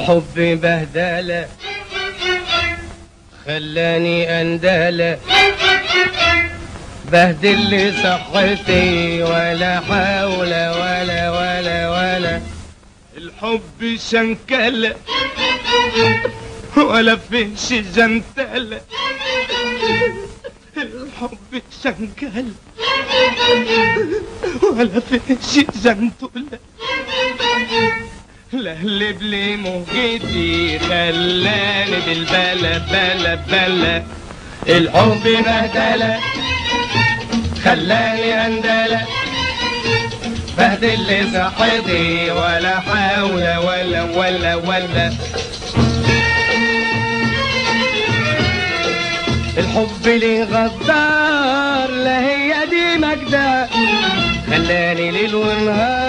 الحب بهدلة خلاني أندلة بهدل لي صحتي ولا حول ولا ولا ولا. الحب شنكلة ولا فيش جنتلة الحب شنكلة ولا فيش جنتلة لهلب لي موجتي خلاني بالبلا بلا بلا. الحب بهدلة خلاني أندلة. بهدل صحتي ولا حول ولا ولا ولا. الحب لي غدار لا هي دي مجدة. خلاني ليل ونهار.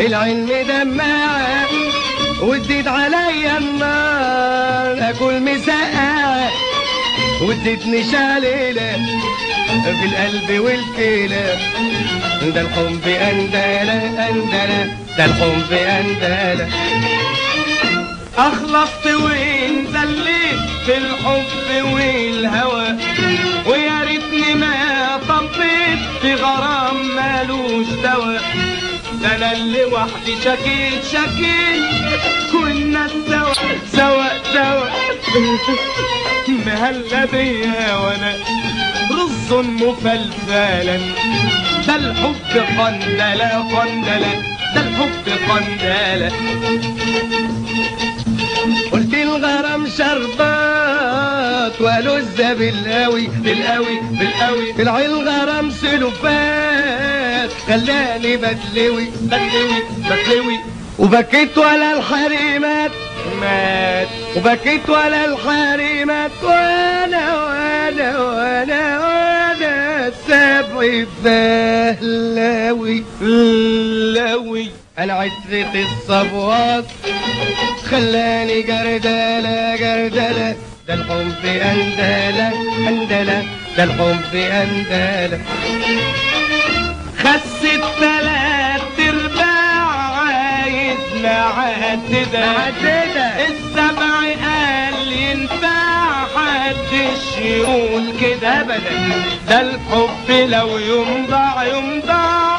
العين مدمعة واديت عليا النار أكل مسقعة واديتني شاليلة في القلب والكلى. ده الحب أندلة أندلة ده الحب أندلة أخلصت وين زليت في الحب والهوى ويا ريتني ما طبيت في غرام مالوش دوا أنا اللي وحدي شكيت شكيت كنا سوا سوا سوا. مهلا بيا وأنا رز مفلفلا. ده الحب قندلة قندلة. ده الحب قندلة. قلت الغرام شربات ولذة بالقوي بالقوي بالقوي في العين غرام سلوفات خلاني بدلوي بتلوي بتلوي وبكيت ولا الحريمات مات. وبكيت ولا الحريمات وأنا وأنا وأنا وأنا السبع فهلاوي لوي أنا عترة الصبوات. خلاني جردلة جردلة ده الحب أندلة أندلة. ده الحب أندلة. معددة. السبع قال ينفع حدش يقول كده. ابدا. ده الحب لو يمضع يمضع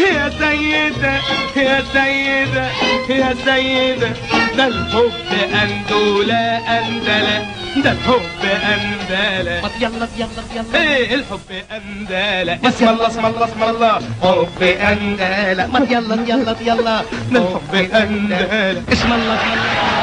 يا سيدة يا سيدة يا سيدة. ده الحب أندولة أندلة. ده الحب أندلة يلا يلا يلا. إيه الحب أندلة اسم الله اسم الله اسم الله. حب أندلة ما يلا يلا يلا. ده الحب أندلة اسم الله اسم الله.